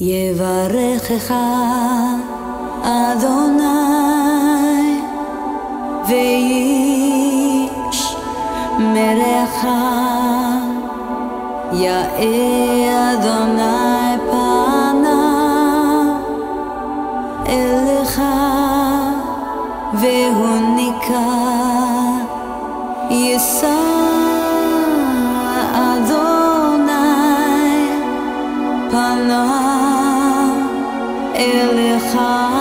יברכך אדוני ואיש מרעך יאה אדוני פניו אליך והוא ניכר יישא אדוני פניו 列列好